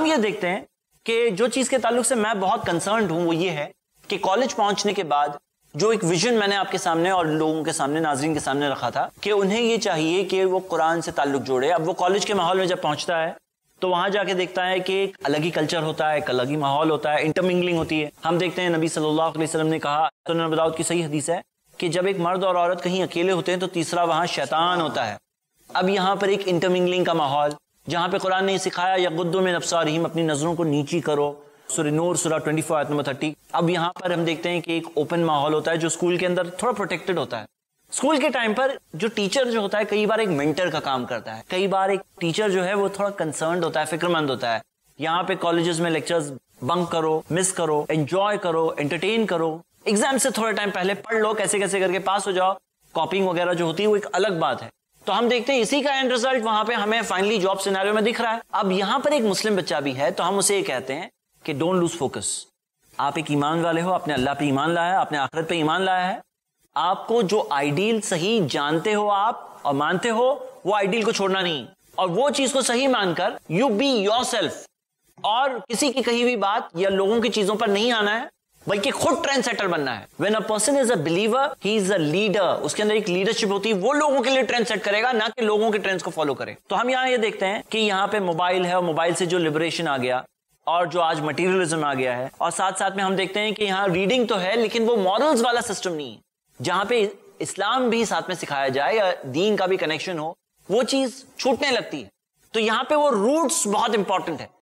हम ये देखते हैं कि जो चीज़ के ताल्लुक से मैं बहुत कंसर्न हूँ, वो ये है कि कॉलेज पहुँचने के बाद जो एक विजन मैंने आपके सामने और लोगों के सामने, नाजरीन के सामने रखा था कि उन्हें ये चाहिए कि वो कुरान से ताल्लुक जोड़े। अब वो कॉलेज के माहौल में जब पहुँचता है तो वहाँ जाके देखता है कि एक अलग ही कल्चर होता है, एक अलग ही माहौल होता है इंटरमिंगलिंग होती है। हम देखते हैं नबी सल्लल्लाहु अलैहि वसल्लम ने कहा तो नबदाउद की सही हदीस है कि जब एक मर्द और औरत कहीं अकेले होते हैं तो तीसरा वहाँ शैतान होता है। अब यहाँ पर एक इंटरमिंगलिंग का माहौल जहाँ पे कुरान ने सिखाया, या गुद्दो में नफसारहीम अपनी नज़रों को नीची करो। सुर नूर सुरा ट्वेंटी फोर नंबर थर्टी। अब यहाँ पर हम देखते हैं कि एक ओपन माहौल होता है जो स्कूल के अंदर थोड़ा प्रोटेक्टेड होता है। स्कूल के टाइम पर जो टीचर जो होता है, कई बार एक मेंटर का काम करता है। कई बार एक टीचर जो है वो थोड़ा कंसर्न होता है, फिक्रमंद होता है। यहाँ पे कॉलेजेस में लेक्चर्स बंक करो मिस करो एंजॉय करो एंटरटेन करो। एग्ज़ाम से थोड़े टाइम पहले पढ़ लो कैसे कैसे करके पास हो जाओ। कॉपिंग वगैरह जो होती है वो एक अलग बात है। तो हम देखते हैं इसी का एंड रिज़ल्ट वहाँ पे हमें फाइनली जॉब सिनेरियो में दिख रहा है। अब यहाँ पर एक मुस्लिम बच्चा भी है तो हम उसे ये कहते हैं कि डोंट लूज फोकस आप एक ईमान वाले हो अपने अल्लाह पे ईमान लाया है अपने आखिरत पे ईमान लाया है। आपको जो आइडियल सही जानते हो आप और मानते हो, वो आइडियल को छोड़ना नहीं। और वो चीज़ को सही मानकर यू बी योर और किसी की कही हुई बात या लोगों की चीज़ों पर नहीं आना है बल्कि खुद ट्रेंड सेटर बनना है। When a person is a believer he is a leader उसके अंदर एक लीडरशिप होती है। वो लोगों के लिए ट्रेंड सेट करेगा, ना कि लोगों के ट्रेंड्स को फॉलो करे। तो हम यहाँ ये देखते हैं कि यहाँ पे मोबाइल है और मोबाइल से जो लिबरेशन आ गया और जो आज मटेरियलिज्म आ गया है। और साथ साथ में हम देखते हैं कि यहाँ रीडिंग तो है, लेकिन वो मॉरल्स वाला सिस्टम नहीं है। जहाँ पे इस्लाम भी साथ में सिखाया जाए या दीन का भी कनेक्शन हो, वो चीज़ छूटने लगती है। तो यहाँ पे वो रूट्स बहुत इंपॉर्टेंट है।